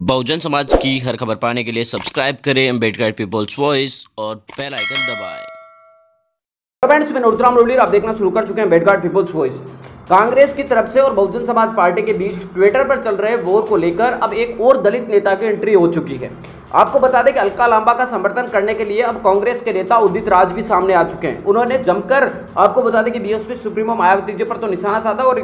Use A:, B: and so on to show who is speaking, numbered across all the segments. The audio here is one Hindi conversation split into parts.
A: बहुजन समाज की हर खबर पाने के लिए सब्सक्राइब करें अंबेडकर पीपल्स वॉइस और बेल आइकन दबाएँ।
B: फ्रेंड्स, मैं नोटराम रोली आप देखना शुरू कर चुके हैं अंबेडकर पीपल्स वॉइस। कांग्रेस की तरफ़ से और बहुजन समाज पार्टी के बीच ट्विटर पर चल रहे वोर को लेकर अब एक और दलित नेता की एंट्री हो चुकी है। आपको बता दें कि अलका लांबा का समर्थन करने के लिए अब कांग्रेस के नेता उदित राज भी सामने आ चुके हैं। उन्होंने जमकर आपको बता दें कि बीएसपी सुप्रीमो मायावती जी पर तो निशाना साधा और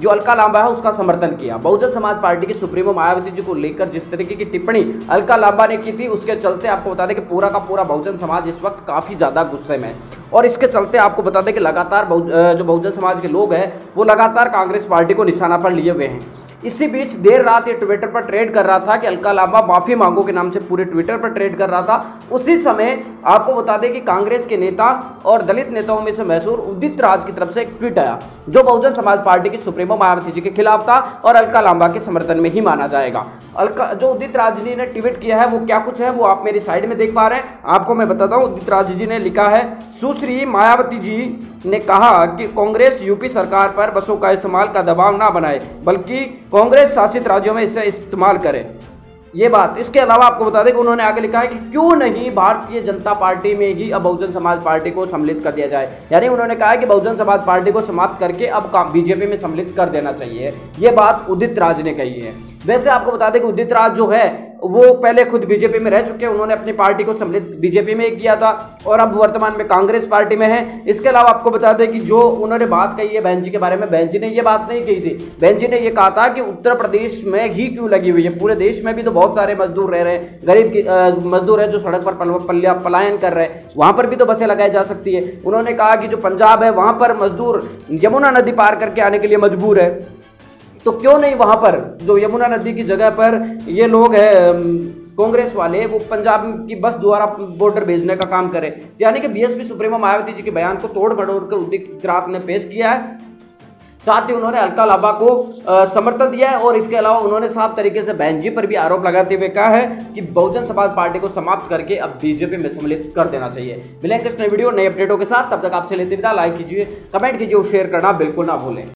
B: जो अलका लांबा है उसका समर्थन किया। बहुजन समाज पार्टी की सुप्रीमो मायावती जी को लेकर जिस तरीके की टिप्पणी अलका लांबा ने की थी, उसके चलते आपको बता दें कि पूरा का पूरा बहुजन समाज इस वक्त काफ़ी ज़्यादा गुस्से में और इसके चलते आपको बता दें कि लगातार जो बहुजन समाज के लोग हैं, वो लगातार कांग्रेस पार्टी को निशाना पर लिए हुए हैं। इसी बीच देर रात ये ट्विटर पर ट्रेड कर रहा था कि अलका लांबा माफ़ी मांगो के नाम से पूरे ट्विटर पर ट्रेड कर रहा था। उसी समय आपको बता दें कि कांग्रेस के नेता और दलित नेताओं में से मैसूर उदित राज की तरफ़ से एक ट्वीट आया, जो बहुजन समाज पार्टी की सुप्रीमो मायावती जी के खिलाफ था और अलका लांबा के समर्थन में ही माना जाएगा। अलका, जो उदित राज जी ने ट्वीट किया है, वो क्या कुछ है, वो आप मेरी साइड में देख पा रहे हैं। आपको मैं बताता हूँ, उदित राज जी ने लिखा है, सुश्री मायावती जी ने कहा कि कांग्रेस यूपी सरकार पर बसों का इस्तेमाल का दबाव ना बनाए, बल्कि कांग्रेस शासित राज्यों में इसे इस्तेमाल करे। ये बात। इसके अलावा आपको बता दें कि उन्होंने आगे लिखा है कि क्यों नहीं भारतीय जनता पार्टी में ही अब बहुजन समाज पार्टी को सम्मिलित कर दिया जाए। यानी उन्होंने कहा है कि बहुजन समाज पार्टी को समाप्त करके अब बीजेपी में सम्मिलित कर देना चाहिए। ये बात उदित राज ने कही है। वैसे आपको बता दें कि उदित राज जो है वो पहले खुद बीजेपी में रह चुके हैं, उन्होंने अपनी पार्टी को सम्मिलित बीजेपी में किया था और अब वर्तमान में कांग्रेस पार्टी में है। इसके अलावा आपको बता दें कि जो उन्होंने बात कही है बहन जी के बारे में, बहन जी ने ये बात नहीं कही थी। बहन जी ने ये कहा था कि उत्तर प्रदेश में ही क्यों लगी हुई है? पूरे देश में भी तो बहुत सारे मजदूर रह रहे हैं, गरीब मजदूर है जो सड़क पर पलायन कर रहे हैं। वहाँ पर भी तो बसें लगाई जा सकती है। उन्होंने कहा कि जो पंजाब है, वहाँ पर मजदूर यमुना नदी पार करके आने के लिए मजबूर है। तो क्यों नहीं वहाँ पर? जो यमुना नदी की जगह पर ये लोग है कांग्रेस वाले, वो पंजाब की बस द्वारा बॉर्डर भेजने का काम करे। यानी कि बीएसपी सुप्रीमो मायावती जी के बयान को तोड़ मड़ोड़ कर उदित रात ने पेश किया है। साथ ही उन्होंने अलका लाभा को समर्थन दिया है और इसके अलावा उन्होंने साफ़ तरीके से बहन जी पर भी आरोप लगाते हुए कहा है कि बहुजन समाज पार्टी को समाप्त करके अब बीजेपी में सम्मिलित कर देना चाहिए। मिलेंगे नए वीडियो नए अपडेटों के साथ, तब तक आपसे लेते विदा। लाइक कीजिए कमेंट कीजिए और शेयर करना बिल्कुल ना भूलें।